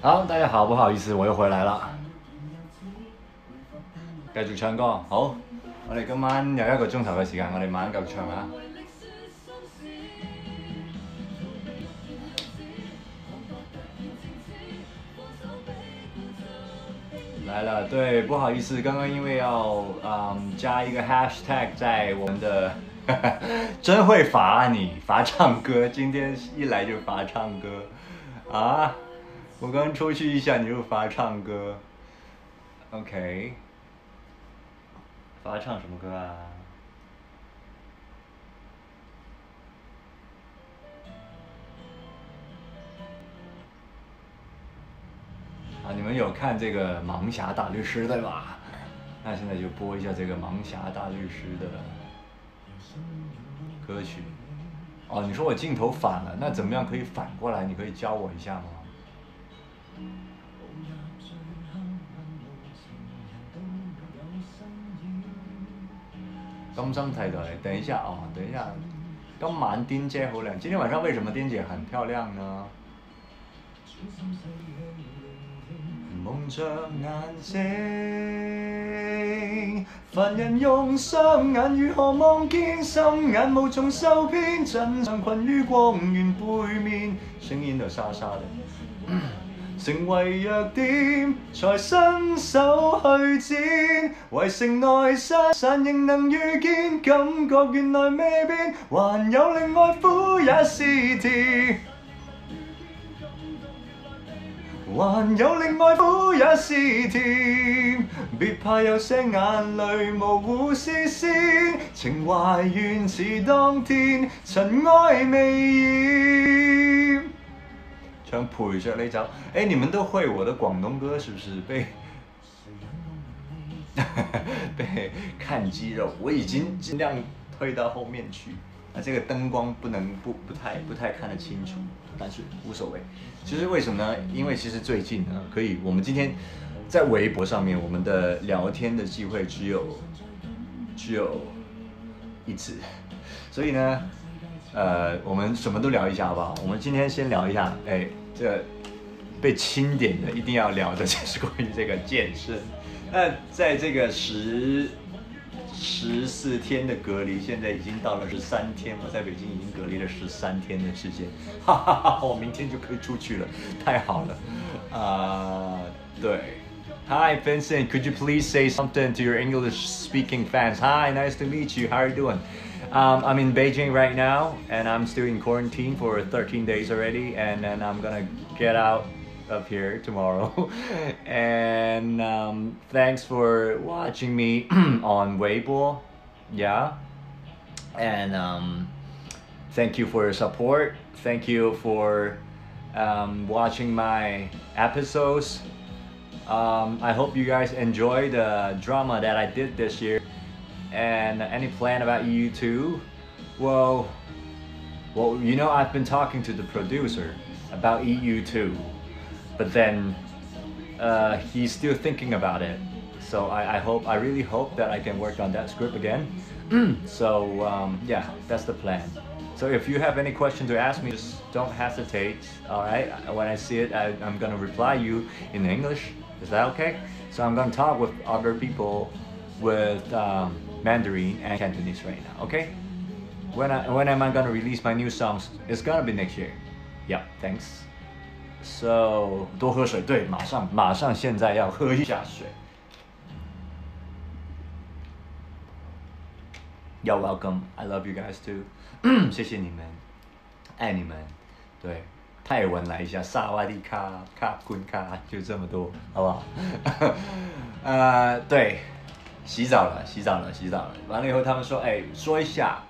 好，大家好，不好意思，我又回来了。继续唱歌，好，我哋今晚有一个钟头嘅时间，我哋慢慢嚟唱啊。来了，对，不好意思，刚刚因为要嗯加一个 hashtag 在我们的，真会罚你罚唱歌，今天一来就罚唱歌啊。我刚出去一下，你就发唱歌，OK，发唱什么歌啊？啊，你们有看这个《盲侠大律师》对吧？那现在就播一下这个《盲侠大律师》的歌曲。哦，你说我镜头反了，那怎么样可以反过来？你可以教我一下吗？心身太太，等一下啊，等一下，今晚丁姐好靓。今天晚上为什么丁姐很漂亮呢？蒙着眼睛，凡人用双眼如何望见？心眼无从受编，真相困于光源背面。声音就沙沙的。成为弱点，才伸手去剪。围城内失散，仍能遇见，感觉原来未变。还有另爱苦也是甜，还有另爱苦也是甜。别怕有些眼泪模糊视线，情怀源似当天，尘埃未染。想普一下那招，哎，你们都会我的广东歌是不是？被，被看肌肉，我已经尽量退到后面去。那这个灯光不能不不太不太看得清楚，但是无所谓。其实为什么呢？因为其实最近呢，可以，我们今天在微博上面我们的聊天的机会只有只有一次，所以呢。呃，我们什么都聊一下，好不好？我们今天先聊一下，哎，这被清点的一定要聊的，就是关于这个健身。那在这个十十四天的隔离，现在已经到了十三天，我在北京已经隔离了十三天的时间，哈哈哈，我明天就可以出去了，太好了。啊，对，Hi Vincent，Could you please say something to your English-speaking fans？Hi，Nice to meet you. How are you doing？Um, I'm in Beijing right now, and I'm still in quarantine for 13 days already, and then I'm gonna get out of here tomorrow. and um, thanks for watching me on Weibo. Yeah. And um, thank you for your support. Thank you for um, watching my episodes. Um, I hope you guys enjoy the drama that I did this year and any plan about YouTube? Well, well, you know, I've been talking to the producer about EU2, but then uh, he's still thinking about it. So I, I, hope, I really hope that I can work on that script again. Mm. so um, yeah, that's the plan. So if you have any question to ask me, just don't hesitate, all right? When I see it, I, am gonna reply you in English. Is that okay? So I'm gonna talk with other people with um, Mandarin and Cantonese right now. Okay? When I, when am I gonna release my new songs? It's gonna be next year. Yeah. Thanks. So 多喝水，对，马上马上现在要喝一下水。You're welcome, I love you guys too 谢谢你们，爱你们。对，泰文来一下，萨瓦迪卡，卡昆卡，就这么多，好不好？啊、uh,，对， 洗澡了，洗澡了，洗澡了。完了以后，他们说：“哎，说一下，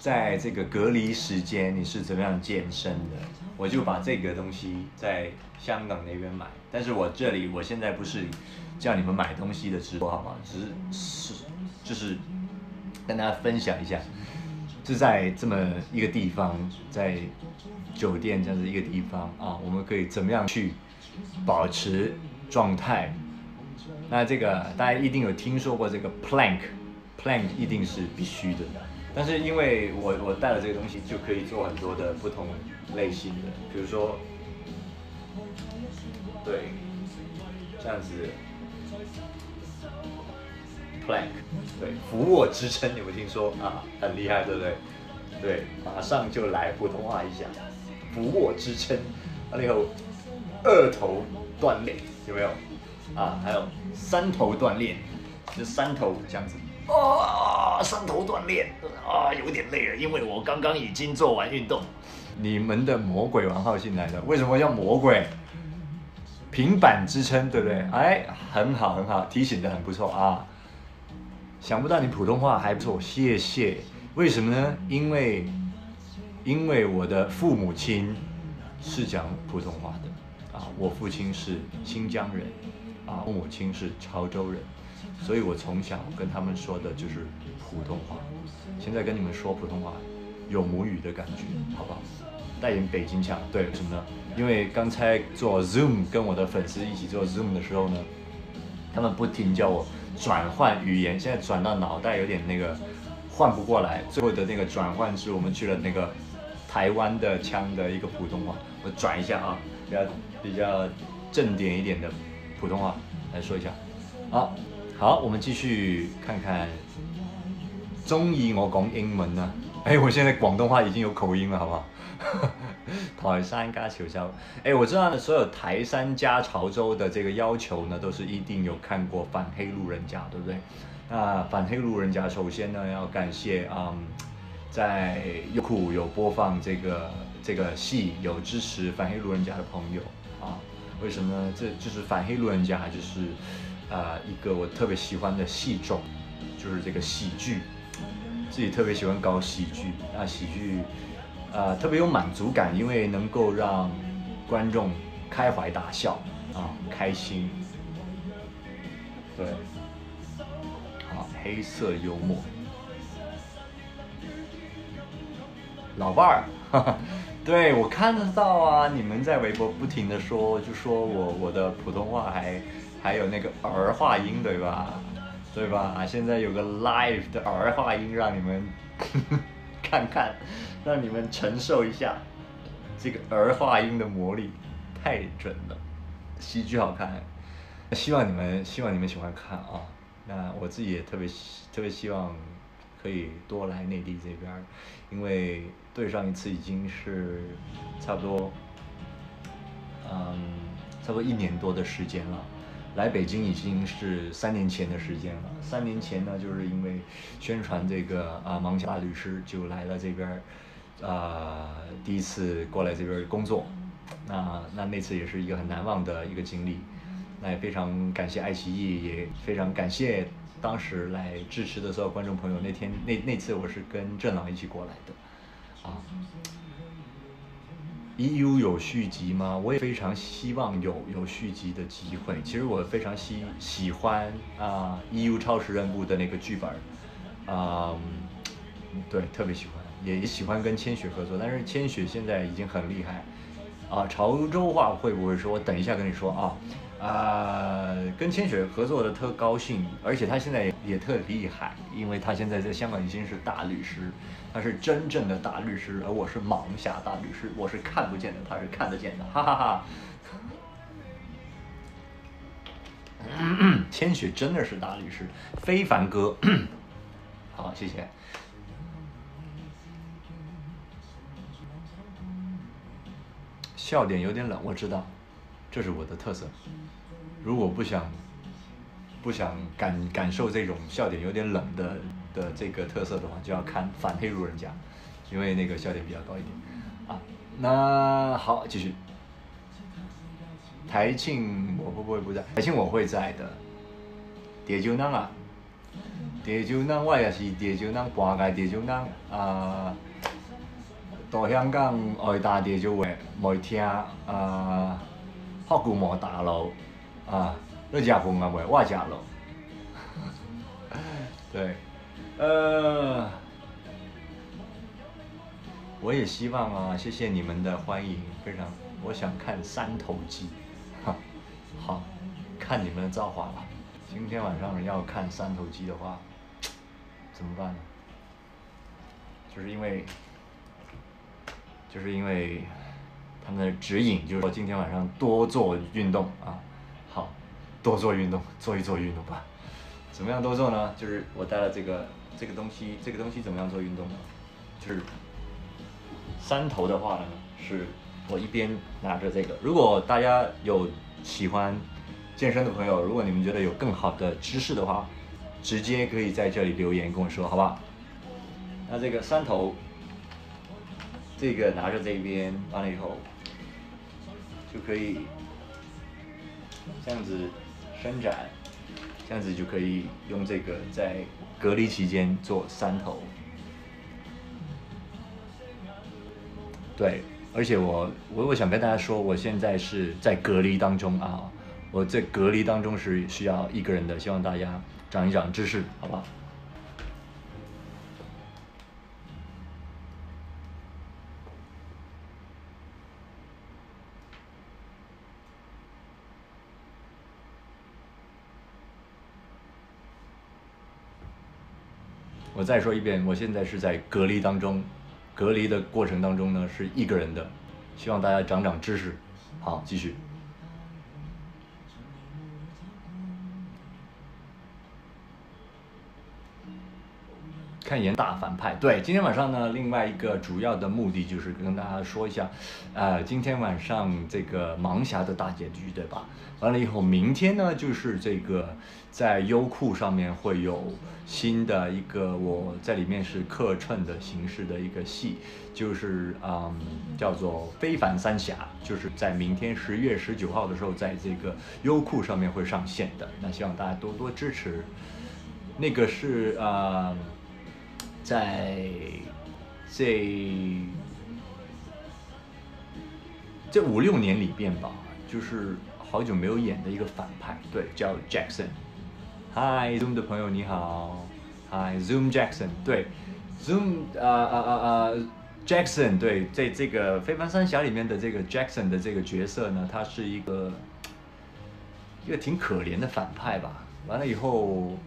在这个隔离时间你是怎么样健身的？”我就把这个东西在香港那边买，但是我这里我现在不是叫你们买东西的直播好吗？只是是就是跟大家分享一下，是在这么一个地方，在酒店这样子一个地方啊，我们可以怎么样去保持状态？那这个大家一定有听说过，这个 plank，plank 一定是必须的。但是因为我我带了这个东西，就可以做很多的不同类型的，比如说，对，这样子，plank，对，俯卧支撑，有没有听说啊？很厉害，对不对？对，马上就来普通话一下，俯卧支撑，以有二头断裂，有没有？啊，还有。三头锻炼，就三头这样子啊。三头锻炼啊，有点累了，因为我刚刚已经做完运动。你们的魔鬼王浩进来的，为什么叫魔鬼？平板支撑，对不对？哎，很好，很好，提醒的很不错啊。想不到你普通话还不错，谢谢。为什么呢？因为，因为我的父母亲是讲普通话的啊，我父亲是新疆人。啊，母亲是潮州人，所以我从小跟他们说的就是普通话。现在跟你们说普通话，有母语的感觉，好不好？带点北京腔，对，为什么呢？因为刚才做 Zoom，跟我的粉丝一起做 Zoom 的时候呢，他们不停叫我转换语言，现在转到脑袋有点那个换不过来，最后的那个转换是，我们去了那个台湾的腔的一个普通话，我转一下啊，比较比较正点一点的。普通话来说一下，好，好，我们继续看看。中意我讲英文呢？哎，我现在广东话已经有口音了，好不好？台山加潮州，哎，我知道所有台山加潮州的这个要求呢，都是一定有看过《反黑路人甲》，对不对？那《反黑路人甲》首先呢，要感谢啊，在优酷有播放这个这个戏有支持《反黑路人甲》的朋友。为什么？这就是反黑路人甲，就是，啊，一个我特别喜欢的戏种，就是这个喜剧，自己特别喜欢搞喜剧啊，喜剧，啊，特别有满足感，因为能够让观众开怀大笑啊，开心，对，好，黑色幽默，老伴儿，哈哈。对我看得到啊，你们在微博不停的说，就说我我的普通话还还有那个儿化音，对吧？对吧？现在有个 live 的儿化音让你们 看看，让你们承受一下这个儿化音的魔力，太准了。喜剧好看，希望你们希望你们喜欢看啊。那我自己也特别特别希望可以多来内地这边，因为。对上一次已经是差不多，嗯，差不多一年多的时间了。来北京已经是三年前的时间了。三年前呢，就是因为宣传这个啊，盲侠大律师就来了这边儿，啊，第一次过来这边工作。那那那次也是一个很难忘的一个经历。那也非常感谢爱奇艺，也非常感谢当时来支持的所有观众朋友。那天那那次我是跟郑朗一起过来的。啊，E.U. 有续集吗？我也非常希望有有续集的机会。其实我非常喜喜欢啊，《E.U. 超时任务》的那个剧本，啊，对，特别喜欢，也也喜欢跟千雪合作。但是千雪现在已经很厉害啊，潮州话会不会说？我等一下跟你说啊，啊，跟千雪合作的特高兴，而且她现在也也特厉害，因为她现在在香港已经是大律师。他是真正的大律师，而我是盲侠大律师，我是看不见的，他是看得见的，哈哈哈。千雪真的是大律师，非凡哥，好，谢谢。笑点有点冷，我知道，这是我的特色。如果不想不想感感受这种笑点有点冷的。的这个特色的话，就要看反黑路人甲，因为那个笑点比较高一点啊。那好，继续。台庆我会不会不在？台庆我会在的。地州人啊，地州人我也是地州人，博爱地州人啊。到香港爱打地州话，爱听啊，好久无打陆啊，你吃饭啊不？我也吃咯。对。呃，我也希望啊，谢谢你们的欢迎，非常。我想看三头肌，哈，好看你们的造化了。今天晚上要看三头肌的话，怎么办呢？就是因为，就是因为他们的指引，就是说今天晚上多做运动啊，好，多做运动，做一做运动吧。怎么样多做呢？就是我带了这个。这个东西，这个东西怎么样做运动呢？就是三头的话呢，是我一边拿着这个。如果大家有喜欢健身的朋友，如果你们觉得有更好的知识的话，直接可以在这里留言跟我说，好不好？那这个三头，这个拿着这一边完了以后，就可以这样子伸展，这样子就可以用这个在。隔离期间做三头，对，而且我我我想跟大家说，我现在是在隔离当中啊，我在隔离当中是需要一个人的，希望大家长一长知识，好不好？我再说一遍，我现在是在隔离当中，隔离的过程当中呢是一个人的，希望大家长长知识，好，继续。看演大反派，对，今天晚上呢，另外一个主要的目的就是跟大家说一下，呃，今天晚上这个《盲侠》的大结局，对吧？完了以后，明天呢，就是这个在优酷上面会有新的一个我在里面是客串的形式的一个戏，就是嗯，叫做《非凡三侠》，就是在明天十月十九号的时候，在这个优酷上面会上线的。那希望大家多多支持，那个是啊。在这这五六年里边吧，就是好久没有演的一个反派，对，叫 Jackson。Hi Zoom 的朋友你好，Hi Zoom Jackson，对 Zoom 啊啊啊啊 Jackson，对，在这个《飞凡三侠》里面的这个 Jackson 的这个角色呢，他是一个一个挺可怜的反派吧。完了以后。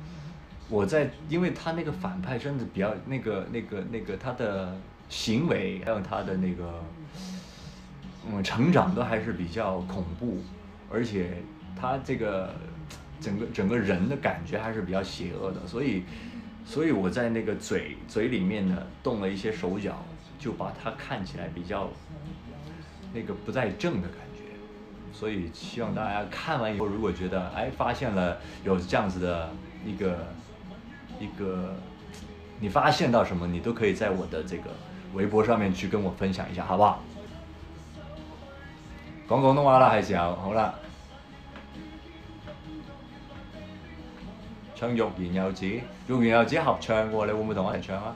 我在，因为他那个反派真的比较那个、那个、那个，他的行为还有他的那个，嗯，成长都还是比较恐怖，而且他这个整个整个人的感觉还是比较邪恶的，所以，所以我在那个嘴嘴里面呢动了一些手脚，就把他看起来比较那个不在正的感觉，所以希望大家看完以后，如果觉得哎发现了有这样子的一个。一个，你发现到什么，你都可以在我的这个微博上面去跟我分享一下，好不好？讲广东话啦，系时候，好啦，唱《欲言又止》，欲言又止合唱噶，你会唔会同我一唱啊？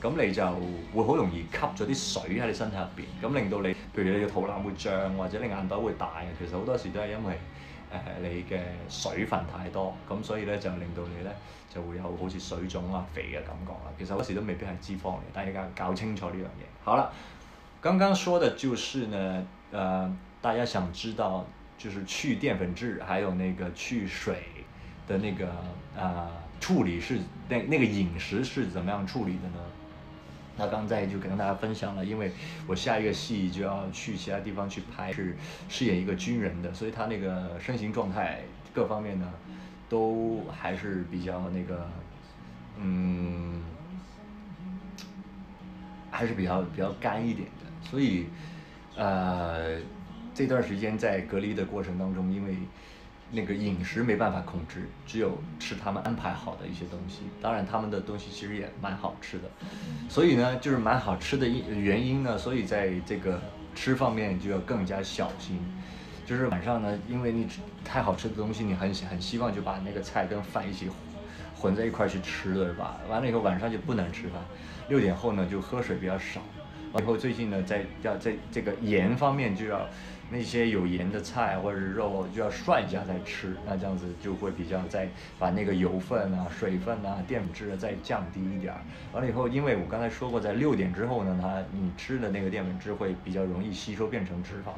咁你就會好容易吸咗啲水喺你身體入面，咁令到你，譬如你嘅肚腩會脹，或者你眼袋會大，其實好多時都係因為誒你嘅水分太多，咁所以咧就令到你咧就會有好似水腫啊肥嘅感覺啦。其實嗰時都未必係脂肪嚟，但係而家搞清楚呢樣嘢。好啦，剛剛說的就是呢，呃，大家想知道就是去澱粉質，還有那個去水的那個呃處理是那那個飲食是怎麼樣處理的呢？他刚才在就跟大家分享了，因为我下一个戏就要去其他地方去拍，是饰演一个军人的，所以他那个身形状态各方面呢，都还是比较那个，嗯，还是比较比较干一点的。所以，呃，这段时间在隔离的过程当中，因为。那个饮食没办法控制，只有吃他们安排好的一些东西。当然，他们的东西其实也蛮好吃的，所以呢，就是蛮好吃的原因呢，所以在这个吃方面就要更加小心。就是晚上呢，因为你太好吃的东西，你很很希望就把那个菜跟饭一起混在一块去吃对是吧？完了以后晚上就不能吃饭，六点后呢就喝水比较少。然后最近呢，在要在这个盐方面就要。那些有盐的菜或者肉就要涮一下再吃，那这样子就会比较再把那个油分啊、水分啊、淀粉质的再降低一点。完了以后，因为我刚才说过，在六点之后呢，它你吃的那个淀粉质会比较容易吸收变成脂肪。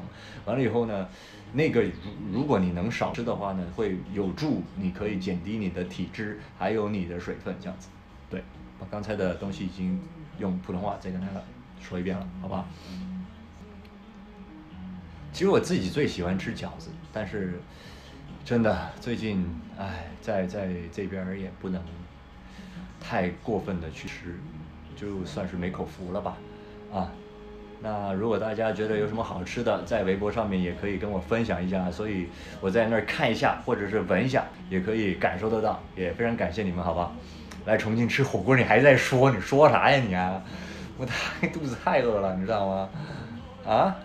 完了以后呢，那个如如果你能少吃的话呢，会有助你可以减低你的体脂还有你的水分这样子。对，把刚才的东西已经用普通话再跟大家说一遍了，好吧？其实我自己最喜欢吃饺子，但是真的最近，哎，在在这边也不能太过分的去吃，就算是没口福了吧啊。那如果大家觉得有什么好吃的，在微博上面也可以跟我分享一下，所以我在那儿看一下，或者是闻一下，也可以感受得到，也非常感谢你们，好吧？来重庆吃火锅，你还在说，你说啥呀你？啊？我太肚子太饿了，你知道吗？啊？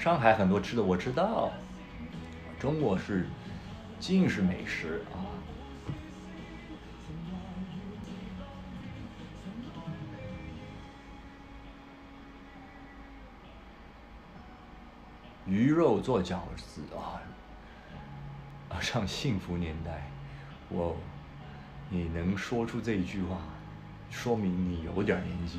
上海很多吃的我知道，中国是尽是美食啊，鱼肉做饺子啊，上幸福年代，我你能说出这一句话，说明你有点年纪。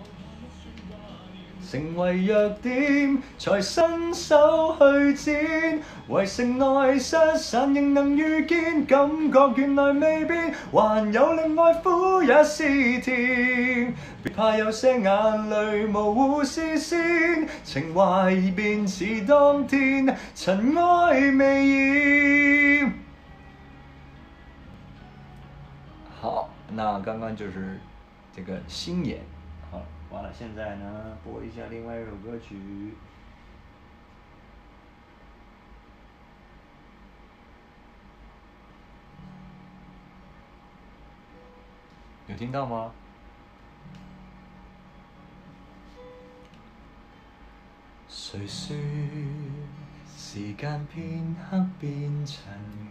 成为弱点，才伸手去剪。围城内失散，仍能遇见，感觉原来未变。还有另外苦也是甜。别怕有些眼泪模糊视线，情怀便是当天，尘埃未掩。好，那刚刚就是这个心眼。完了，现在呢，播一下另外一首歌曲。有听到吗？谁说时间片刻变陈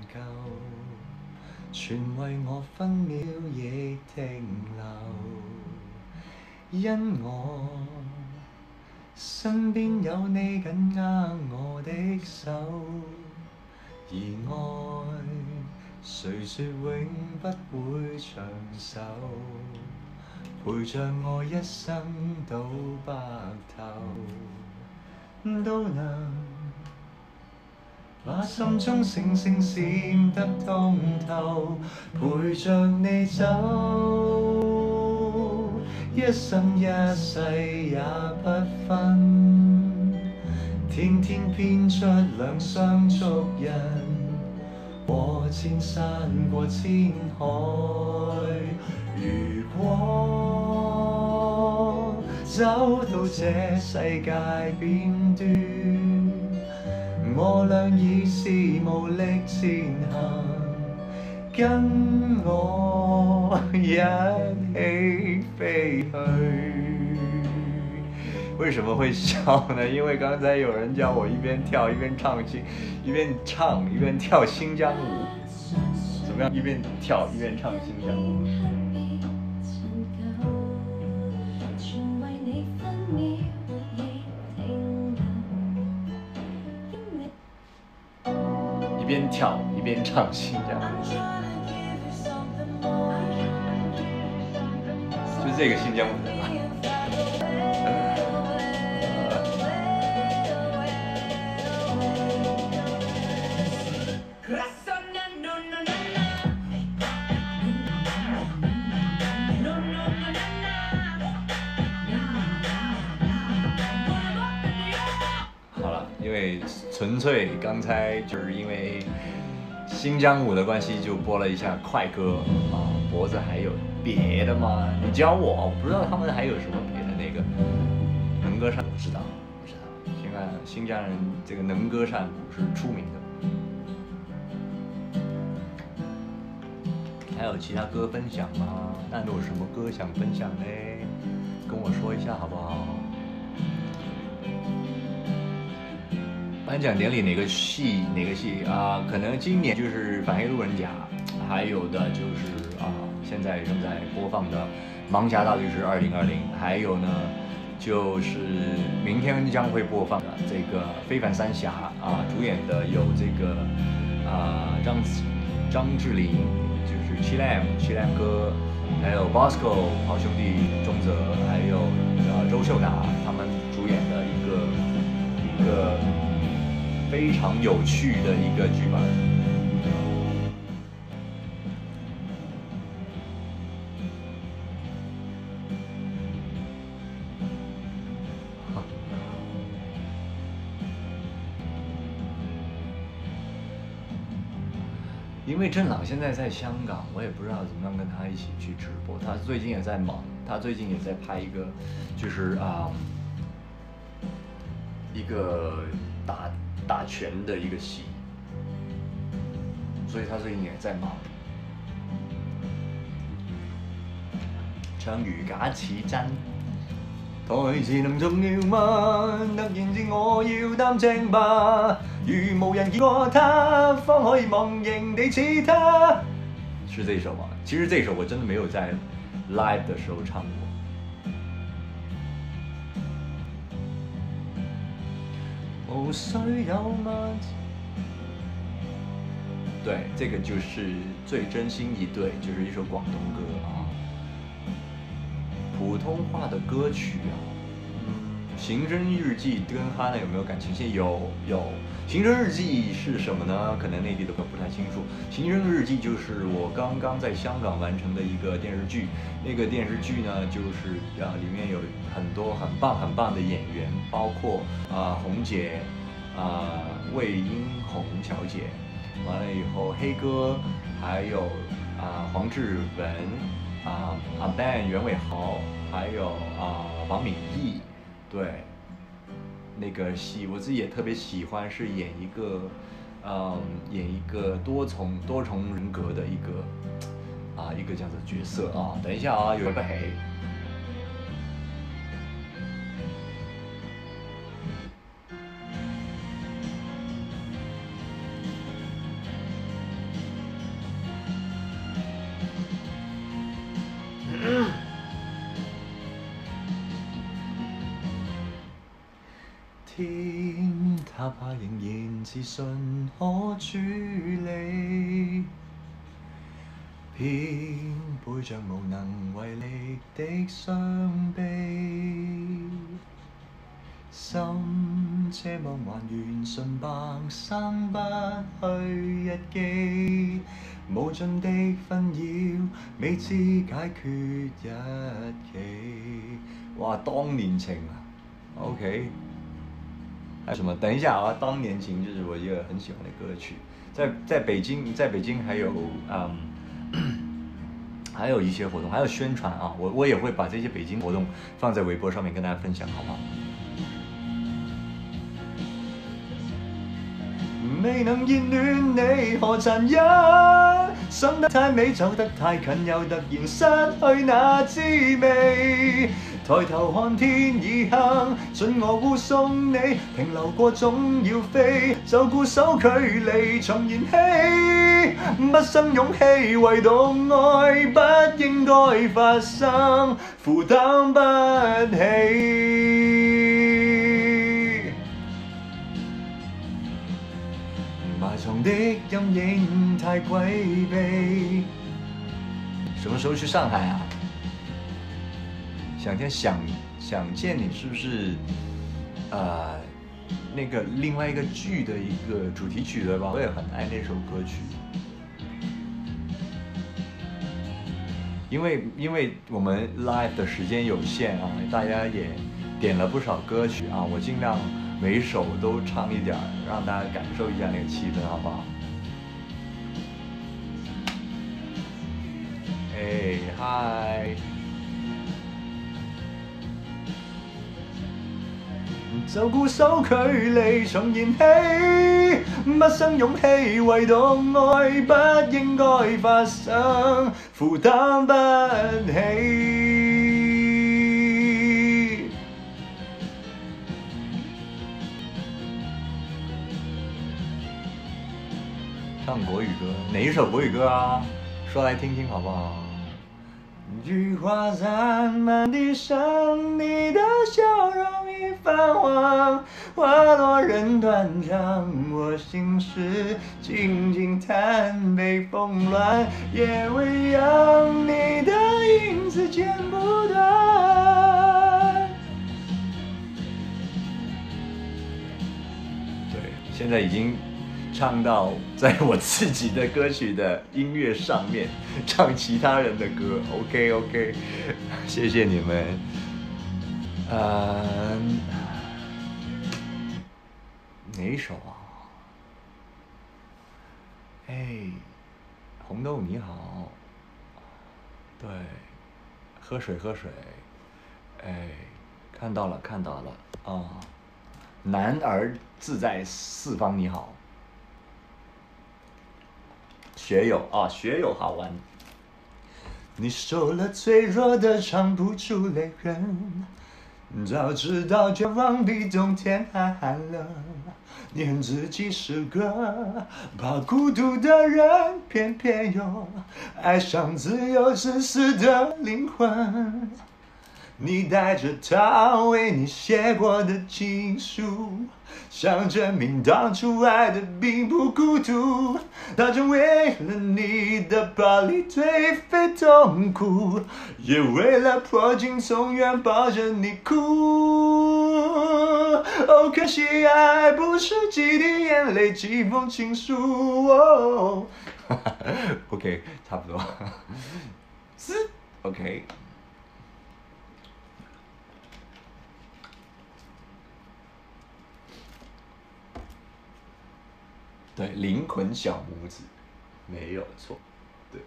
旧？全为我分秒亦停留。因我身边有你紧握我的手，而爱谁说永不会长寿？陪着我一生到白头，都能把心中星星闪得通透，陪着你走。一生一世也不分，天天编出两双足印，过千山过千海。如果走到这世界边端，我俩已是无力前行。跟我一起飞去？为什么会笑呢？因为刚才有人叫我一边跳一边唱新，一边唱一边跳新疆舞，怎么样？一边跳一边唱新疆，舞。一边跳一边唱新疆。舞。这个新疆舞人好了，因为纯粹刚才就是因为新疆舞的关系，就播了一下快歌啊，脖子还有。别的吗？你教我，我不知道他们还有什么别的那个能歌善舞，知道不知道？新疆新疆人这个能歌善舞是出名的。还有其他歌分享吗？但有什么歌想分享呢？跟我说一下好不好？颁奖典礼哪个戏哪个戏啊？可能今年就是《反黑路人甲》，还有的就是啊。现在正在播放的《盲侠大律师》二零二零，还有呢，就是明天将会播放的这个《非凡三侠》啊，主演的有这个啊张张智霖，就是七 h 七 a m a m 哥，还有 b o s c o 好兄弟钟泽，还有呃周秀娜，他们主演的一个一个非常有趣的一个剧本。因为郑朗现在在香港，我也不知道怎么样跟他一起去直播。他最近也在忙，他最近也在拍一个，就是啊，一个打打拳的一个戏，所以他最近也在忙。唱语假其真。台词能重要吗？突然之我要担正吧。如无人见过他，方可以忘形地似他。是这首吗？其实这首我真的没有在 live 的时候唱过。无需有吗？对，这个就是最真心一对，就是一首广东歌啊。普通话的歌曲，嗯，《刑侦日记》跟哈娜有没有感情线？有有，《刑侦日记》是什么呢？可能内地的朋友不太清楚，《刑侦日记》就是我刚刚在香港完成的一个电视剧。那个电视剧呢，就是啊，里面有很多很棒很棒的演员，包括啊红姐，啊魏英红小姐，完了以后黑哥，还有啊黄志文，啊阿 Ben 袁伟豪。还有啊，王敏义，对，那个戏我自己也特别喜欢，是演一个，嗯，演一个多重多重人格的一个，啊，一个这样的角色啊。等一下啊，有点黑。哪怕仍然自信可处理，偏背着无能为力的伤悲，心奢望还原纯白，生不去日记，无尽的纷扰，未知解决日期。哇，当年情啊，OK。什么？等一下啊！当年情就是我一个很喜欢的歌曲，在在北京，在北京还有嗯，还有一些活动，还有宣传啊！我我也会把这些北京活动放在微博上面跟大家分享，好不好？未能热恋你何曾忍？想得太美，走得太近，又突然失去那滋味。抬看天已黑，我送你，停留要就固守距重不不不生生，勇起，埋藏的影什么时候去上海啊？想见想想见你，是不是？呃，那个另外一个剧的一个主题曲，对吧？我也很爱那首歌曲。因为因为我们 live 的时间有限啊，大家也点了不少歌曲啊，我尽量每首都唱一点，让大家感受一下那个气氛，好不好？哎，嗨。就固守距离，重燃起，不生勇气，唯独爱不应该发生，负担不起。唱国语歌，哪一首国语歌啊？说来听听好不好？菊花散满地，上你的笑容。泛黄花落人断肠我心事静静叹北风乱夜未央你的影子剪不断对现在已经唱到在我自己的歌曲的音乐上面唱其他人的歌 okok 谢谢你们呃，哪首啊？哎，红豆你好。对，喝水喝水。哎，看到了看到了。哦，男儿自在四方你好。学友啊，学友好玩。你受了脆弱的，藏不住泪痕。早知道绝望比冬天还寒冷，你恨自己是个怕孤独的人，偏偏又爱上自由自私的灵魂。你带着他为你写过的情书，想证明当初爱的并不孤独。他曾为了你的巴黎颓废痛苦，也为了破镜重圆抱着你哭。哦，可惜爱不是几滴眼泪，几封情书。哈哈，OK，差不多。是 OK。对，灵魂小拇指，没有错，对，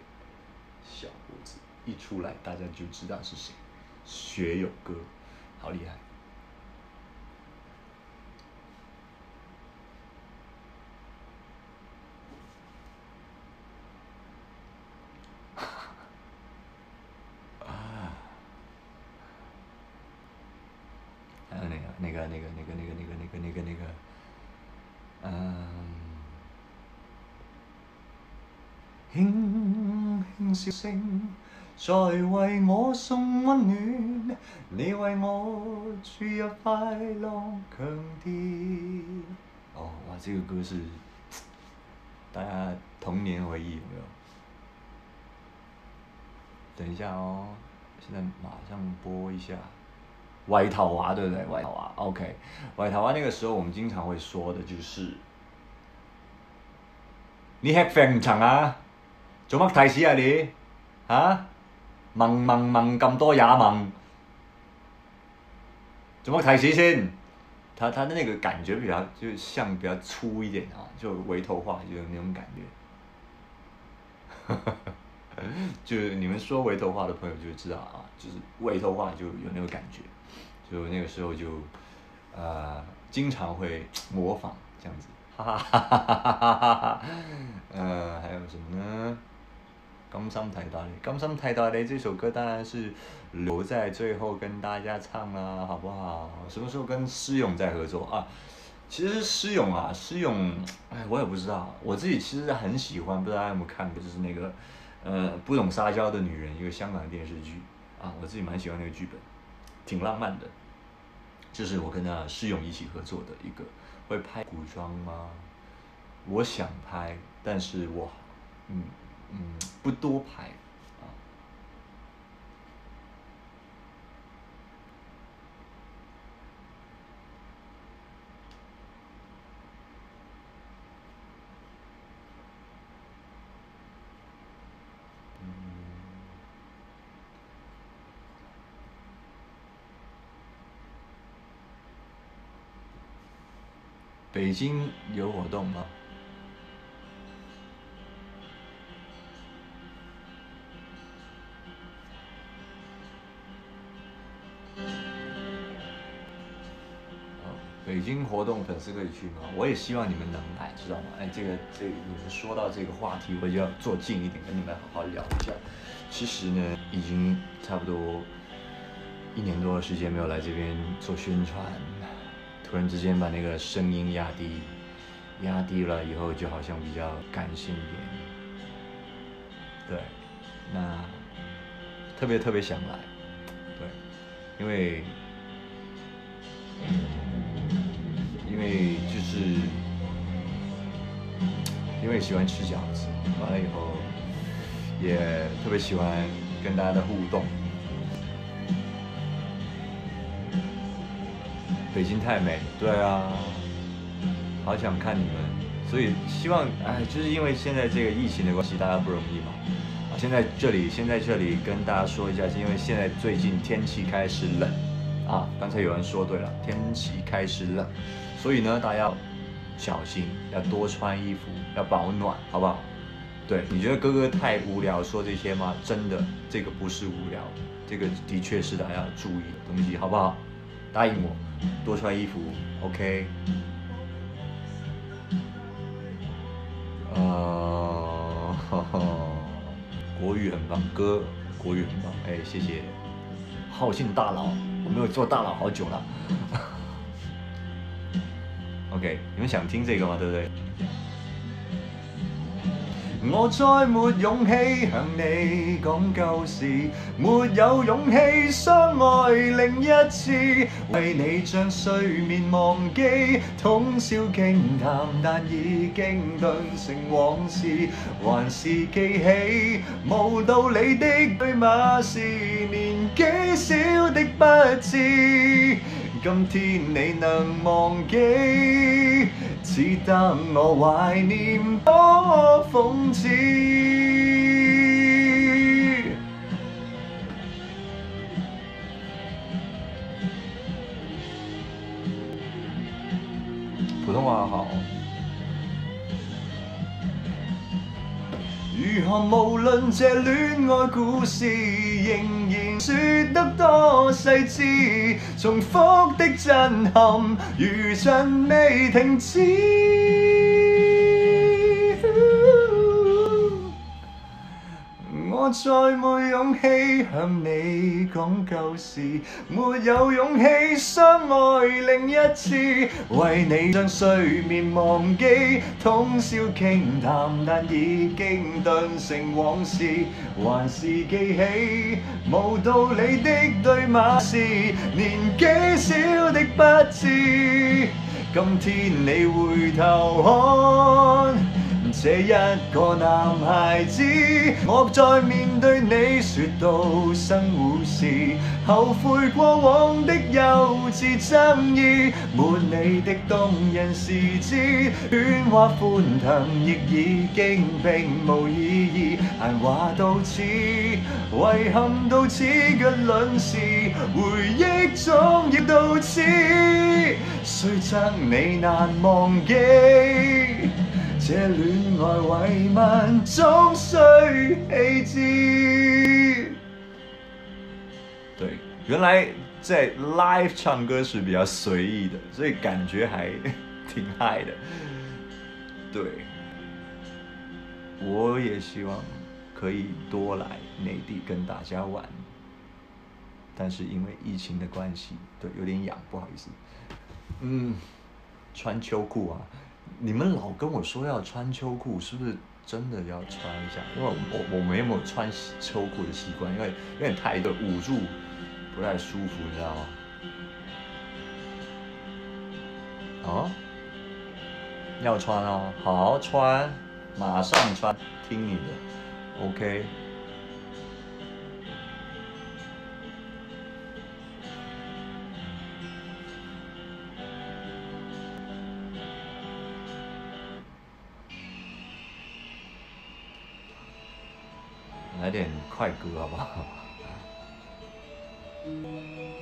小拇指一出来，大家就知道是谁，学友哥，好厉害，啊，还有那个，那个，那个，那。笑声，在为我送温暖，你为我注入快乐强电。哦，哇，这个歌是大家童年回忆有没有？等一下哦，现在马上播一下。外套娃对不对？外套娃，OK，外套娃那个时候我们经常会说的就是，你还非常啊。做乜睇士啊你？嚇？問問問咁多也問？做乜睇士先？他他那个感觉比较，就像比较粗一点啊，就围头话就那种感觉。就你们说围头话的朋友就知道啊，就是围头话就有那个感觉。就那个时候就，啊，经常会模仿，这样子。哈哈哈哈哈！哈哈，呃，还有什么呢？刚上台的，刚上台的这首歌当然是留在最后跟大家唱啦，好不好？什么时候跟施勇再合作啊？其实施勇啊，施勇，哎，我也不知道，我自己其实很喜欢，不知道有没有看过就是那个，呃，不懂撒娇的女人，一个香港电视剧啊，我自己蛮喜欢那个剧本，挺浪漫的，就是我跟那施勇一起合作的一个。会拍古装吗？我想拍，但是我，嗯。嗯，不多拍，北京有活动吗？已经活动，粉丝可以去吗？我也希望你们能来，知道吗？哎，这个这你们说到这个话题，我就要坐近一点，跟你们好好聊一下。其实呢，已经差不多一年多的时间没有来这边做宣传，突然之间把那个声音压低，压低了以后就好像比较感性一点。对，那特别特别想来，对，因为。因为就是，因为喜欢吃饺子，完了以后也特别喜欢跟大家的互动。北京太美，对啊，好想看你们，所以希望哎，就是因为现在这个疫情的关系，大家不容易嘛。现在这里现在这里跟大家说一下，是因为现在最近天气开始冷，啊，刚才有人说对了，天气开始冷。所以呢，大家要小心，要多穿衣服，要保暖，好不好？对你觉得哥哥太无聊说这些吗？真的，这个不是无聊，这个的确是大家要注意的东西，好不好？答应我，多穿衣服，OK。啊，哈哈，国语很棒，哥，国语很棒，哎，谢谢，好心大佬，我没有做大佬好久了。你们想听这个吗？对不对？我再没勇气向你讲旧事，没有勇气相爱另一次，为你将睡眠忘记，通宵倾谈，但已经顿成往事，还是记起，无道理的对骂是年纪小的不智。今天你能忘记，只得我怀念多讽刺。普通话好。如何？无论这恋爱故事，仍然说得多细致，重复的震撼，如像未停止。我再没勇气向你讲旧事，没有勇气相爱另一次，为你将睡眠忘记，通宵倾谈，但已经顿成往事，还是记起无道理的对骂事，年纪小的不知，今天你回头看。这一个男孩子，我在面对你说到生活时，后悔过往的幼稚、争议，没你的动人时，节，喧哗欢腾亦已经并无意义，闲话到此，遗憾到此，一论事，回忆总要到此，虽则你难忘记。这恋爱慰问总需弃之。对，原来在 live 唱歌是比较随意的，所以感觉还挺嗨的。对，我也希望可以多来内地跟大家玩，但是因为疫情的关系，对，有点痒，不好意思。嗯，穿秋裤啊。你们老跟我说要穿秋裤，是不是真的要穿一下？因为我我没有穿秋裤的习惯，因为因为太热捂住不太舒服，你知道吗？啊？要穿哦，好穿，马上穿，听你的，OK。来点快歌好不好？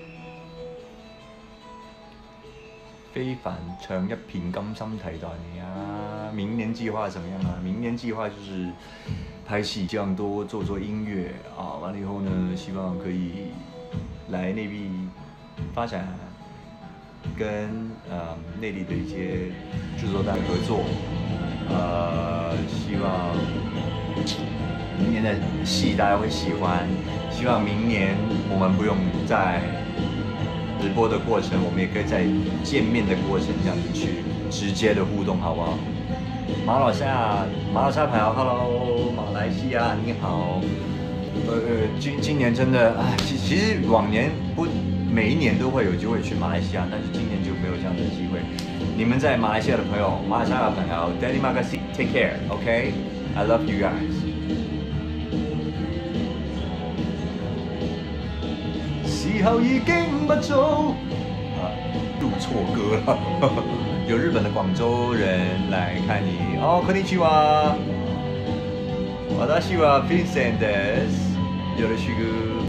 非凡唱一瓶甘心替代你啊！明年计划怎么样啊？明年计划就是拍戏，这样多做做音乐啊！完了以后呢，希望可以来内地发展，跟呃内地的一些制作位合作，呃，希望。今年的戏大家会喜欢，希望明年我们不用在直播的过程，我们也可以在见面的过程这样子去直接的互动，好不好？马老夏，马老夏朋友，Hello，马来西亚你好。呃呃，今今年真的，哎，其其实往年不每一年都会有机会去马来西亚，但是今年就没有这样的机会。你们在马来西亚的朋友，马来西亚朋友 d d d y m a g a y s i a t a k e care，OK，I love you guys。时候已经不早，啊，录错歌了。有日本的广州人来看你哦，こんにちは。私は Vincent です。よろしく。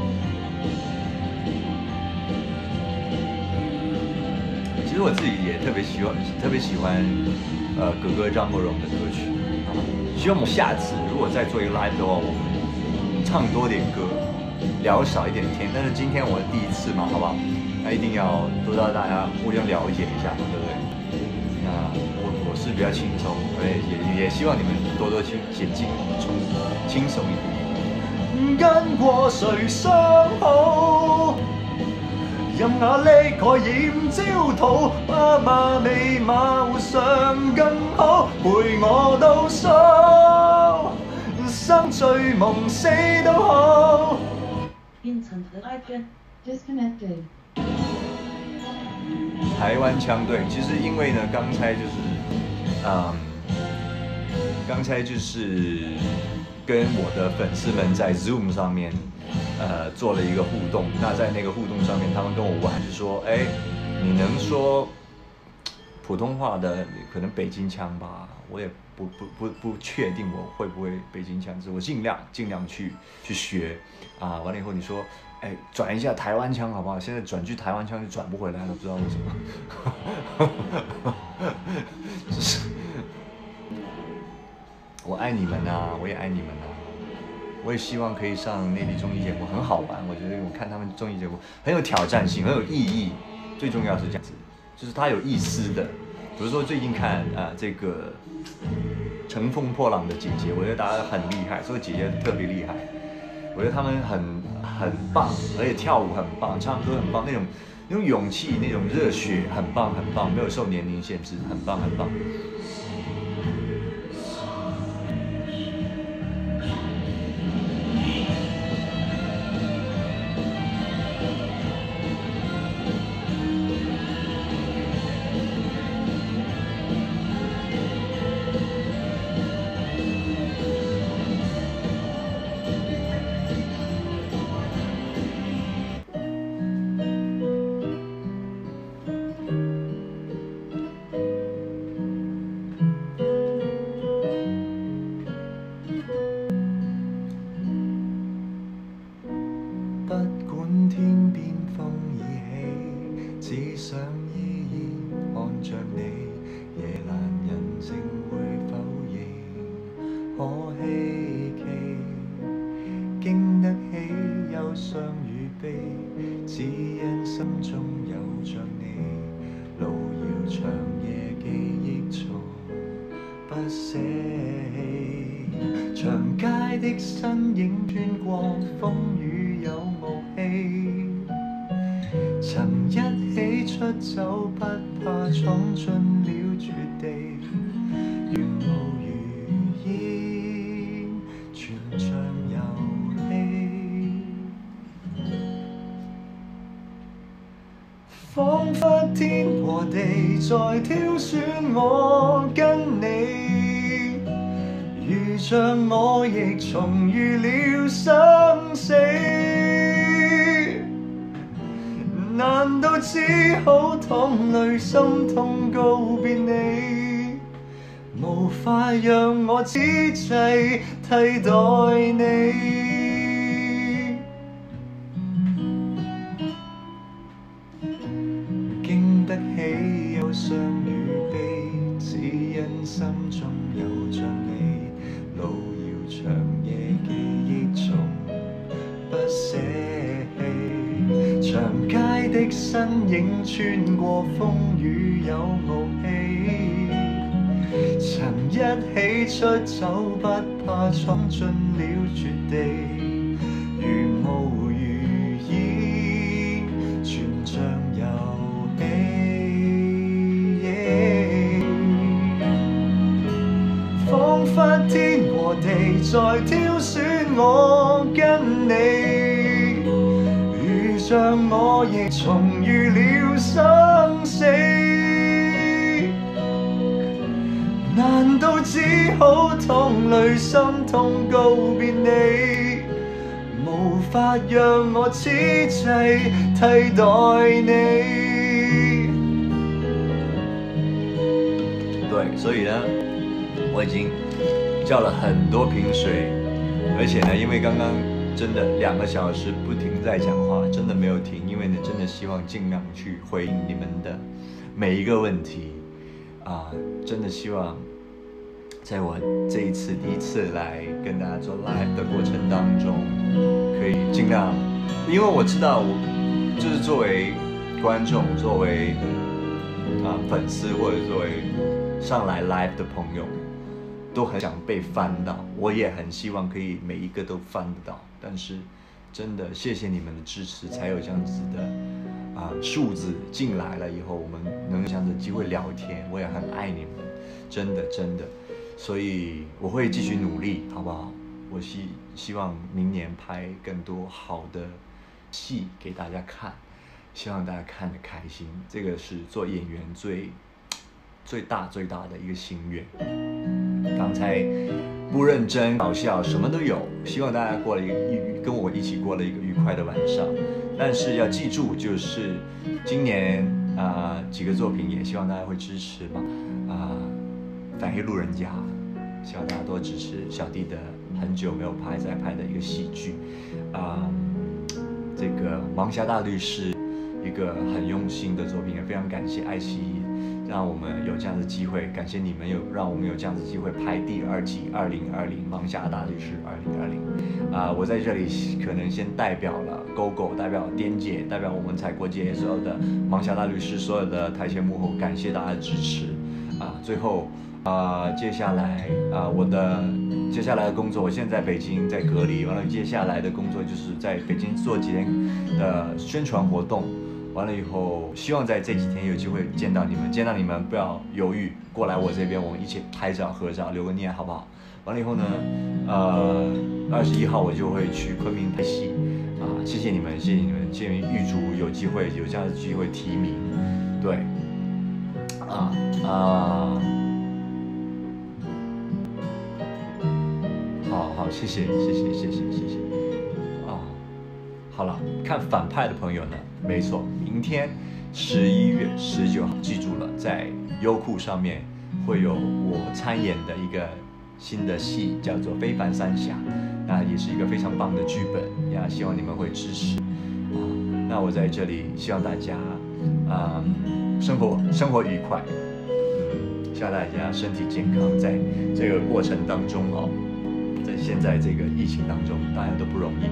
其实我自己也特别喜欢，特别喜欢呃哥哥张国荣的歌曲。希望我们下次如果再做一个 live 的话，我们唱多点歌。 聊少一点天，但是今天我第一次嘛，好不好？那一定要多让大家互相了解一下，对不对？那我我是比较轻松，对，也也希望你们多多轻减轻重轻松一点。跟过谁相好？任那呢盖染焦土，爸爸你貌相更好，陪我到老，生醉梦死都好。台湾腔对，其实因为呢，刚才就是，嗯，刚才就是跟我的粉丝们在 Zoom 上面，呃，做了一个互动。那在那个互动上面，他们跟我玩，就说：“哎，你能说普通话的，可能北京腔吧？”我也不不不不确定我会不会北京腔是我尽量尽量去去学，啊，完了以后你说，哎，转一下台湾腔好不好？现在转句台湾腔就转不回来了，不知道为什么。哈哈哈哈哈！哈哈！我爱你们呐，我也爱你们呐，我也希望可以上内地综艺节目，很好玩。我觉得我看他们综艺节目很有挑战性，很有意义。最重要是这样子，就是它有意思的。比如说最近看啊这个。乘风破浪的姐姐，我觉得大家很厉害，所以姐姐特别厉害。我觉得他们很很棒，而且跳舞很棒，唱歌很棒，那种那种勇气、那种热血，很棒很棒，没有受年龄限制，很棒很棒。仿佛天和地在挑选我跟你，如像我亦重遇了生死，难道只好淌泪心痛告别你，无法让我此际替代你。穿过风雨有傲器，曾一起出走，不怕闯进了绝地，如雾如烟，全像游戏。仿佛天和地在挑选我跟你，如像我亦重遇。痛，心告你，你。法我替代对，所以呢，我已经叫了很多瓶水，而且呢，因为刚刚真的两个小时不停在讲话，真的没有停，因为呢，真的希望尽量去回应你们的每一个问题啊，真的希望。在我这一次第一次来跟大家做 live 的过程当中，可以尽量，因为我知道，我就是作为观众，作为啊粉丝或者作为上来 live 的朋友，都很想被翻到。我也很希望可以每一个都翻得到，但是真的谢谢你们的支持，才有这样子的啊数字进来了以后，我们能有这样的机会聊天。我也很爱你们，真的真的。所以我会继续努力，好不好？我希希望明年拍更多好的戏给大家看，希望大家看得开心。这个是做演员最最大最大的一个心愿。刚才不认真搞笑，什么都有。希望大家过了一个愉，跟我一起过了一个愉快的晚上。但是要记住，就是今年啊几个作品，也希望大家会支持嘛啊《反黑路人甲。希望大家多支持小弟的很久没有拍在拍的一个喜剧，啊，这个《盲侠大律师》一个很用心的作品，也非常感谢爱奇艺让我们有这样的机会，感谢你们有让我们有这样的机会拍第二季二零二零《盲侠大律师》二零二零，啊，我在这里可能先代表了 GoGo，代表颠姐，代表我们彩国际所有的《盲侠大律师》所有的台前幕后，感谢大家的支持，啊，最后。啊，接下来啊，我的接下来的工作，我现在在北京在隔离，完了，接下来的工作就是在北京做几天的宣传活动，完了以后，希望在这几天有机会见到你们，见到你们不要犹豫，过来我这边，我们一起拍照合照留个念，好不好？完了以后呢，呃，二十一号我就会去昆明拍戏，啊，谢谢你们，谢谢你们，谢谢玉竹有机会有这样的机会提名，对，啊啊。好，谢谢，谢谢，谢谢，谢谢，啊，好了，看反派的朋友呢，没错，明天十一月十九号，记住了，在优酷上面会有我参演的一个新的戏，叫做《非凡三峡》，那也是一个非常棒的剧本呀，希望你们会支持。啊，那我在这里希望大家，啊，生活生活愉快，嗯，希望大家身体健康，在这个过程当中哦。现在这个疫情当中，大家都不容易，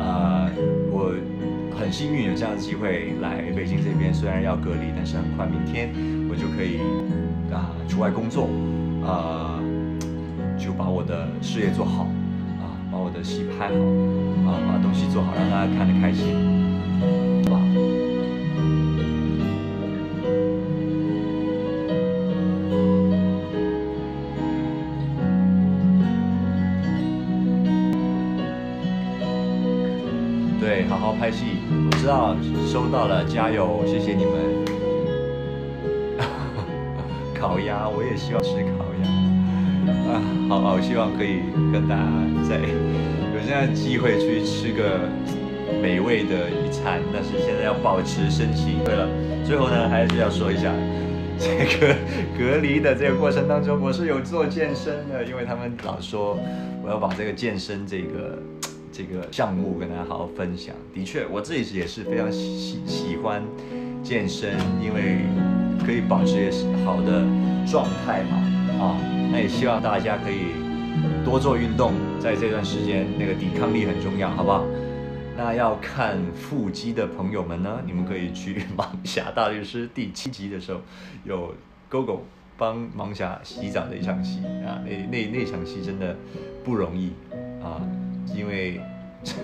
呃，我很幸运有这样的机会来北京这边，虽然要隔离，但是很快明天我就可以啊，出外工作，呃，就把我的事业做好，啊，把我的戏拍好，啊，把东西做好，让大家看得开心。拍戏，我知道收到了，加油，谢谢你们。烤鸭，我也希望吃烤鸭啊。好，我希望可以跟大家在有这样机会去吃个美味的一餐。但是现在要保持身心。对了，最后呢，还是要说一下这个隔离的这个过程当中，我是有做健身的，因为他们老说我要把这个健身这个。这个项目跟大家好好分享。的确，我自己也是非常喜喜欢健身，因为可以保持好的状态嘛。啊，那也希望大家可以多做运动，在这段时间那个抵抗力很重要，好不好？那要看腹肌的朋友们呢，你们可以去《盲侠大律师》第七集的时候，有 GoGo 帮盲侠洗澡的一场戏啊，那那那场戏真的不容易啊。因为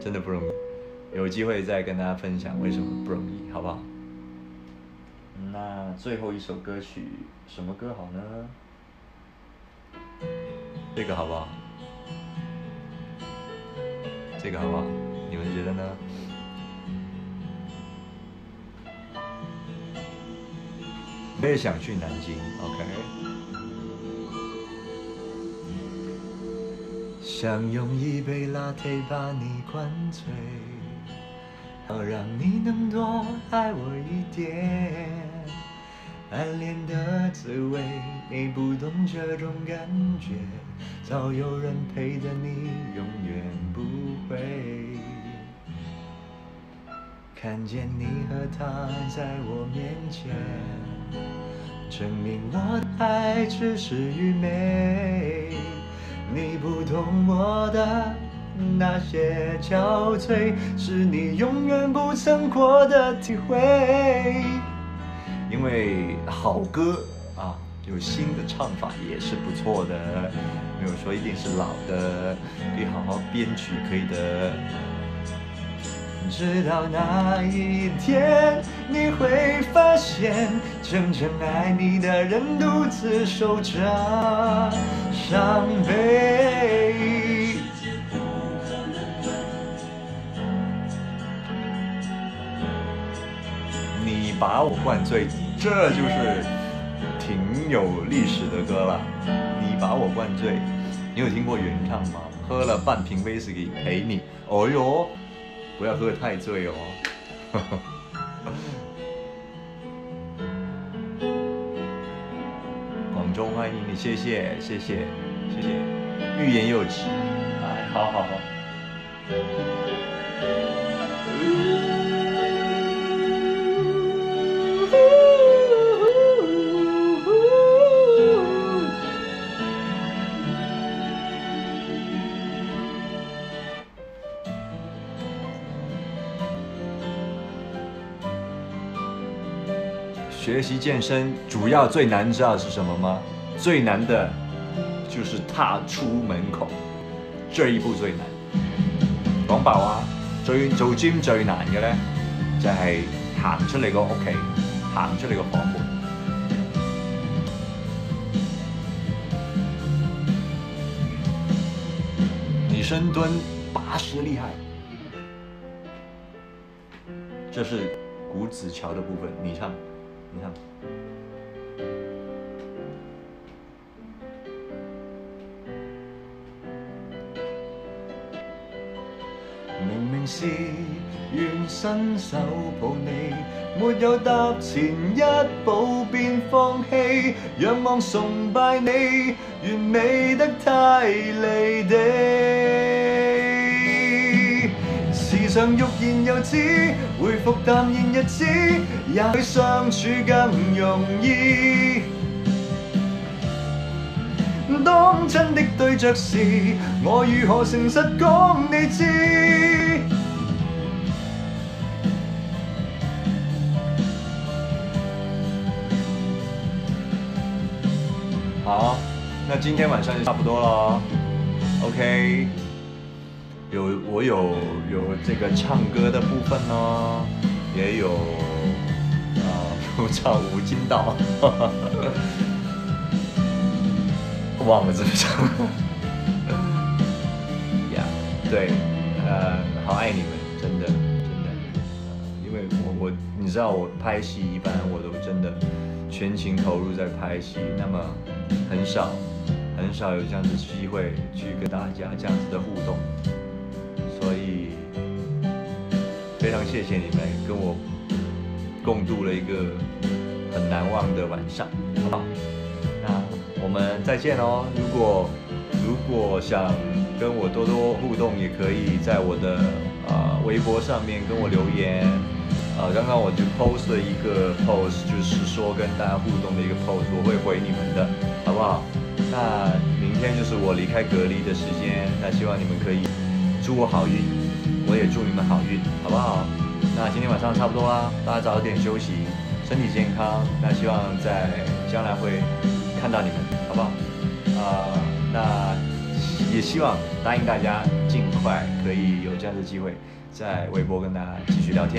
真的不容易，有机会再跟大家分享为什么不容易，好不好？那最后一首歌曲什么歌好呢？这个好不好？这个好不好？你们觉得呢？我也想去南京，OK。想用一杯拉 e 把你灌醉，好让你能多爱我一点。暗恋的滋味你不懂这种感觉，早有人陪的你永远不会看见你和他在我面前，证明我的爱只是愚昧。你你不不懂我的的那些憔悴，是永曾因为好歌啊，有新的唱法也是不错的，没有说一定是老的，可以好好编曲，可以的。直到那一天，你会发现，真正爱你的人独自守着。伤悲。你把我灌醉，这就是挺有历史的歌了。你把我灌醉，你有听过原唱吗？喝了半瓶威士忌陪你。哦呦，不要喝太醉哦。中欢迎你，谢谢谢谢谢谢，欲言又止，哎，好好好。学习健身主要最难知道是什么吗？最难的，就是踏出门口，这一步最难。讲白话，最做 gym 最难的呢，就系行出你个屋企，行出你个房门。你深蹲八十厉害，这是古子桥的部分，你唱。你看。明明是愿伸手抱你，没有踏前一步便放弃，仰望崇拜你，完美得太离地，时常欲言又止。回复淡然日子也许相处更容易当真的对着时我如何诚实讲你知好那今天晚上就差不多了 ok 有我有有这个唱歌的部分呢，也有啊，不 唱无间道，忘了怎么唱，呀，对，呃，好爱你们，真的真的，呃，因为我我你知道我拍戏一般我都真的全情投入在拍戏，那么很少很少有这样子机会去跟大家这样子的互动。非常谢谢你们跟我共度了一个很难忘的晚上。好，那我们再见哦。如果如果想跟我多多互动，也可以在我的啊微博上面跟我留言。呃，刚刚我就 post 了一个 post，就是说跟大家互动的一个 post，我会回你们的，好不好？那明天就是我离开隔离的时间，那希望你们可以祝我好运。我也祝你们好运，好不好？那今天晚上差不多啦，大家早点休息，身体健康。那希望在将来会看到你们，好不好？啊，那也希望答应大家，尽快可以有这样的机会，在微博跟大家继续聊天。